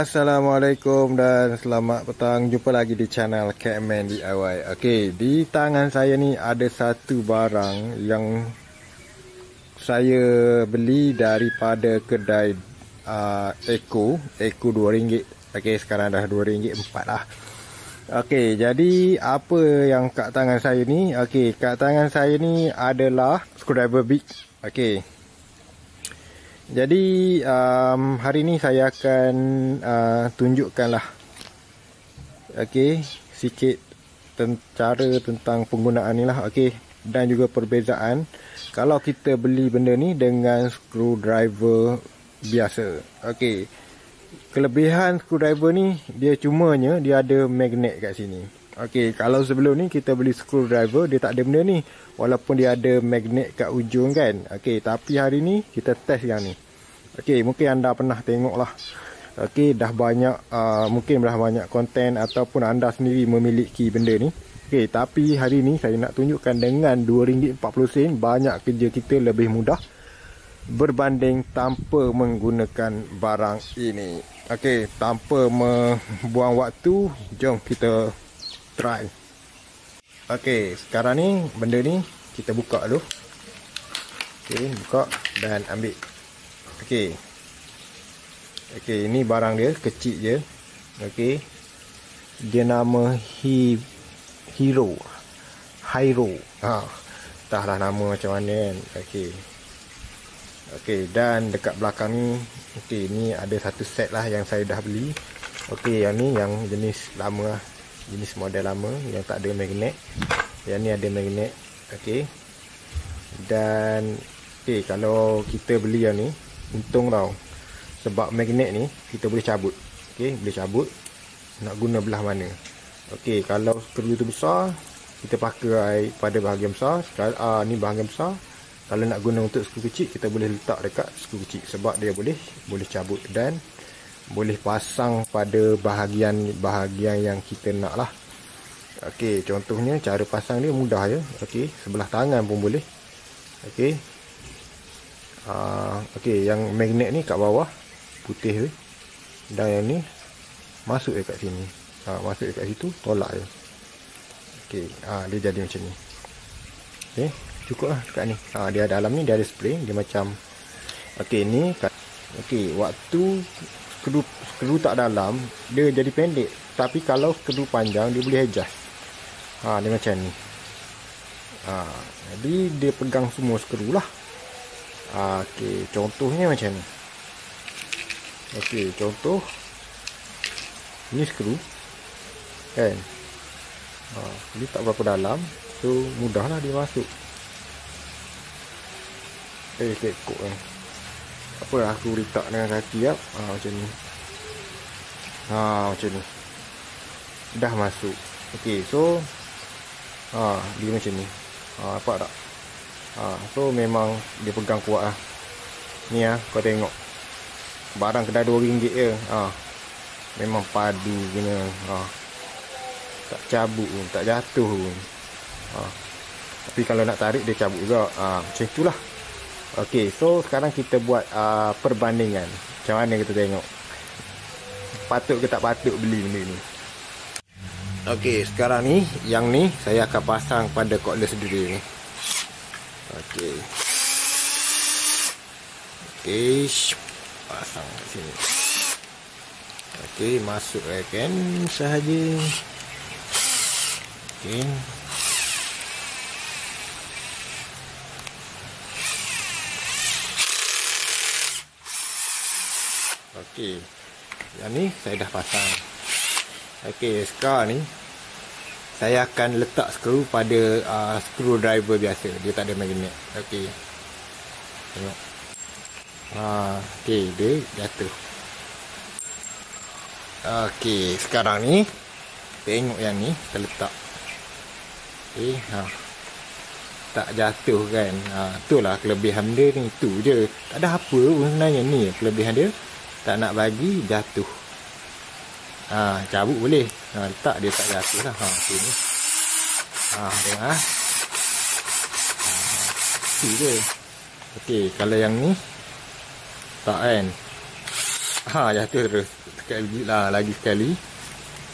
Assalamualaikum dan selamat petang. Jumpa lagi di channel Catman DIY. Okey, di tangan saya ni ada satu barang yang saya beli daripada kedai uh, Eko. Eko RM2. Okey, sekarang dah RM2.4 lah. Okey, jadi apa yang kat tangan saya ni? Okey, kat tangan saya ni adalah screwdriver big. Okey, jadi um, hari ni saya akan uh, tunjukkanlah okey sikit ten cara tentang penggunaan ni lah okey dan juga perbezaan kalau kita beli benda ni dengan screwdriver biasa. Okey. Kelebihan screwdriver ni dia cumanya dia ada magnet kat sini. Okey, kalau sebelum ni kita beli screwdriver dia tak ada benda ni walaupun dia ada magnet kat ujung kan. Okey, tapi hari ni kita test yang ni. Okey, mungkin anda pernah tengok lah. Okey, dah banyak uh, mungkin dah banyak konten ataupun anda sendiri memiliki benda ni. Okey, tapi hari ni saya nak tunjukkan dengan RM2.40 banyak kerja kita lebih mudah berbanding tanpa menggunakan barang ini. Okey, tanpa membuang waktu, jom kita try. Okey, sekarang ni benda ni kita buka dulu. Okey, buka dan ambil. Okey. Okey, ini barang dia kecil je. Okey. Dia nama He Hero. Hero. Ha. Entahlah nama macam mana kan. Okey. Okey, dan dekat belakang ni okey, ni ada satu set lah yang saya dah beli. Okey, yang ni yang jenis lama lah jenis model lama yang tak ada magnet. Yang ni ada magnet. Okey. Dan okey kalau kita beli yang ni untung tau. Sebab magnet ni kita boleh cabut. Okey boleh cabut. Nak guna belah mana? Okey kalau skru tu besar kita pakai pada bahagian besar. Sekali ah ni bahagian besar. Kalau nak guna untuk skru kecil kita boleh letak dekat skru kecil. Sebab dia boleh boleh cabut. Dan boleh pasang pada bahagian-bahagian yang kita nak lah ok contohnya cara pasang dia mudah ya ok sebelah tangan pun boleh. Ok. Uh, ok yang magnet ni kat bawah putih tu dan yang ni masuk dekat sini. Uh, masuk dekat situ tolak je. Ok uh, dia jadi macam ni. Ok cukup lah dekat ni. Uh, dia dalam ni dia ada spray dia macam ok ni ok waktu skru skru tak dalam dia jadi pendek. Tapi kalau skru panjang dia boleh adjust. Ha dia macam ni. Ha jadi dia pegang semua skru lah. Ha, okey contohnya macam ni. Okey contoh. Ni skru kan? Ha dia tak berapa dalam so mudahlah dia masuk. Eh kekok eh apa aku letak dengan kaki ya? Ha, macam ni. Ha macam ni. Dah masuk. Okey so ha dia macam ni. Ha apa tak? Ha so memang dia pegang kuat lah. Ni ah kau tengok. Barang kedai RM2 je. Ha memang padu guna. Ha tak cabut pun tak jatuh pun. Ha tapi kalau nak tarik dia cabut juga. Ha macam itulah Okey, so sekarang kita buat uh, perbandingan. Macam mana kita tengok? Patut ke tak patut beli benda ni? Okey, sekarang ni yang ni saya akan pasang pada cordless sendiri ni. Okey. Okey, pasang kat sini. Okey, masuk kan sahaja. Okey. Okey. Yang ni saya dah pasang. Okey, sekarang ni saya akan letak skru pada uh, screwdriver biasa. Dia tak ada magnet. Okey. Tengok. Ha, okey, dia jatuh. Okey, sekarang ni tengok yang ni kita letak. Okey, ha. Tak jatuh kan. Ha, itulah kelebihan dia ni. Itu je. Tak ada apa sebenarnya ni kelebihan dia tak nak bagi jatuh. Ha, cabut boleh. Ha, letak dia tak jatuh lah. Ha, sini ha, tengok ha. ha, je. Ok kalau yang ni tak kan? Ha, jatuh terus. Sekali lah lagi sekali.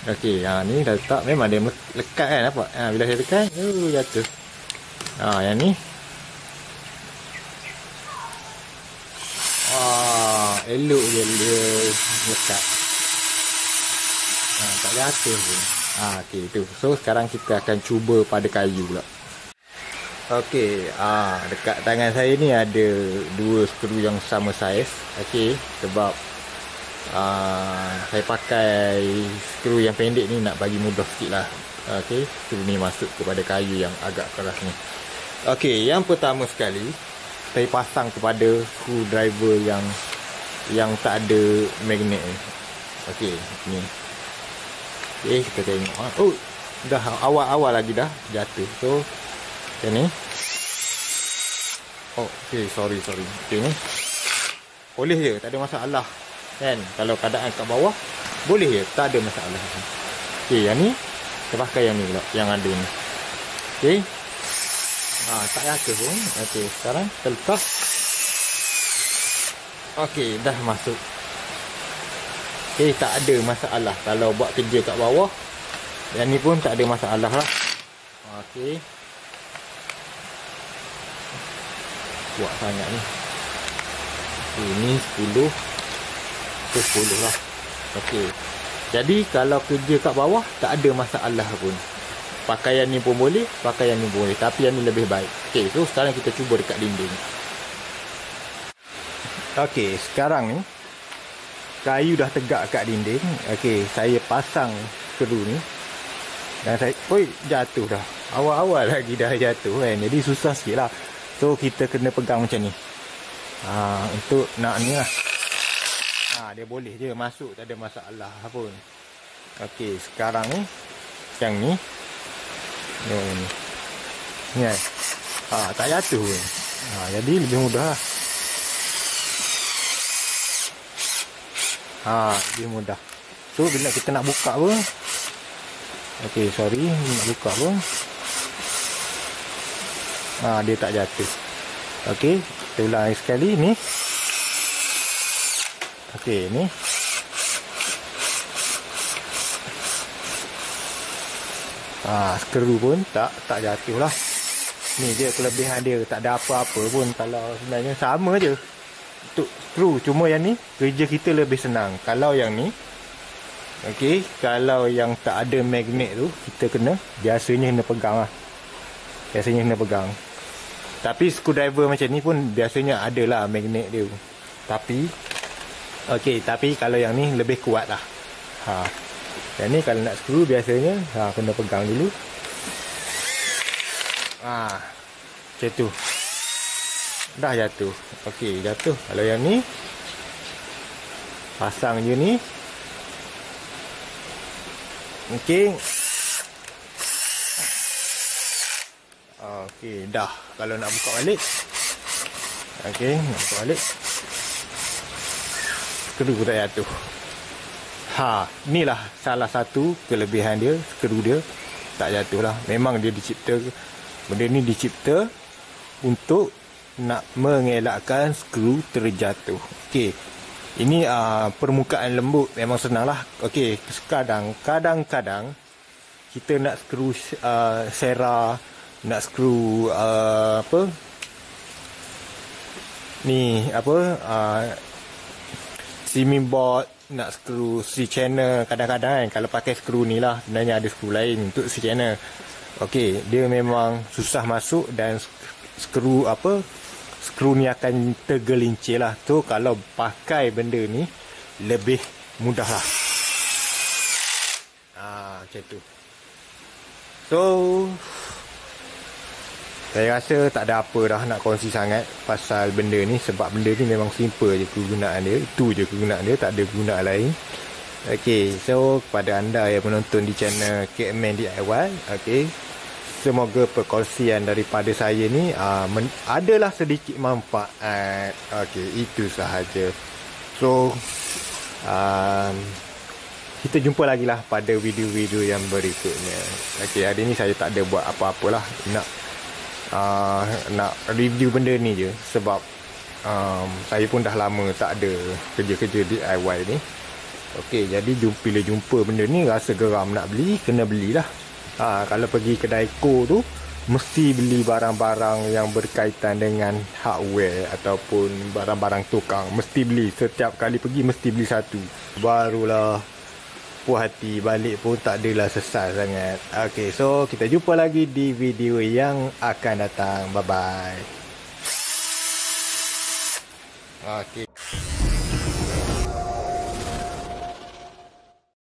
Okey ha ni dah letak. Memang dia lekat kan apa ha bila saya tekan oh jatuh. Ha yang ni elok je dia lekat ha tak jatuh pun ha okey tu so sekarang kita akan cuba pada kayu pula Okey, ah dekat tangan saya ni ada dua skru yang sama saiz. Okey, sebab ah saya pakai skru yang pendek ni nak bagi mudah sikitlah. Okey, skru ni masuk kepada kayu yang agak keras ni. Okey, yang pertama sekali saya pasang kepada skru driver yang yang tak ada magnet ni. Okey, ni. Okey, kita tengok. Ah. Oh, dah awal-awal lagi dah jatuh. So, Okay ni. Oh, okay, sorry, sorry. Okay ni. Boleh je, tak ada masalah. Kan? Kalau keadaan kat bawah, boleh je, tak ada masalah. Okay, yang ni, kita pakai yang ni pula, yang ada ni. Okay. Ha, tak yakin pun. Okay, sekarang kita letak. Okay, dah masuk. Okay, tak ada masalah. Kalau buat kerja kat bawah, yang ni pun tak ada masalah lah. Okay. kuat sangat ni ini 10 tu 10 lah ok jadi kalau kerja kat bawah tak ada masalah pun pakaian ni pun boleh pakaian ni pun boleh tapi yang ni lebih baik ok so sekarang kita cuba dekat dinding ok sekarang ni kayu dah tegak kat dinding ok saya pasang skru ni dan saya, oi jatuh dah awal-awal lagi dah jatuh kan jadi susah sikit lah So kita kena pegang macam ni. Ha, untuk nak ni lah. Ha, dia boleh je masuk tak ada masalah pun. Okey, sekarang ni yang ni. Ni ni. Ni kan. Ha, tak jatuh. Ha, jadi lebih mudah lah. Ha, lebih mudah. So bila kita nak buka pun. Okey, sorry, nak buka pun. Ha, dia tak jatuh. Okey, kita ulang sekali ni. Okey, ni. Ha, skru pun tak tak jatuh lah. Ni je kelebihan dia. Tak ada apa-apa pun kalau sebenarnya sama je. Untuk skru. Cuma yang ni, kerja kita lebih senang. Kalau yang ni, Okey, kalau yang tak ada magnet tu, kita kena, biasanya kena pegang lah. Biasanya kena pegang. Tapi screwdriver macam ni pun biasanya ada lah magnet dia. Tapi okey, tapi kalau yang ni lebih kuat lah. Ha. Yang ni kalau nak screw biasanya ha kena pegang dulu. Ha. Macam tu. Dah jatuh. Okey, jatuh. Kalau yang ni pasang je ni. Okey. Okey, dah. Kalau nak buka balik. Okey, nak buka balik. Skru tak jatuh. Ha, inilah salah satu kelebihan dia, skru dia tak jatuh lah. Memang dia dicipta, benda ni dicipta untuk nak mengelakkan skru terjatuh. Okey. Ini uh, permukaan lembut memang senang lah. Okey, kadang kadang-kadang kita nak skru uh, sera nak screw uh, apa ni apa uh, simming board nak screw C channel kadang-kadang kan kalau pakai screw ni lah sebenarnya ada screw lain untuk C channel Okey, dia memang susah masuk dan screw apa screw ni akan tergelincir lah. Tu kalau pakai benda ni lebih mudah lah. Ah, macam tu. So saya rasa tak ada apa dah nak kongsi sangat pasal benda ni. Sebab benda ni memang simple je kegunaan dia. Itu je kegunaan dia, tak ada guna lain. Okay, so kepada anda yang menonton di channel KMN DIY, okay, semoga perkongsian daripada saya ni uh, men- adalah sedikit manfaat. Okay, itu sahaja. So, um, kita jumpa lagi lah pada video-video yang berikutnya. Okay, hari ni saya tak ada buat apa-apalah. Nak uh, nak review benda ni je sebab um, saya pun dah lama tak ada kerja-kerja DIY ni Okey, jadi jumpa bila jumpa benda ni rasa geram nak beli, kena belilah. Ha, kalau pergi kedai ko tu mesti beli barang-barang yang berkaitan dengan hardware ataupun barang-barang tukang, mesti beli. Setiap kali pergi mesti beli satu. Barulah puas hati balik pun tak adalah sesat sangat. Okey, so kita jumpa lagi di video yang akan datang. Bye bye. Okey.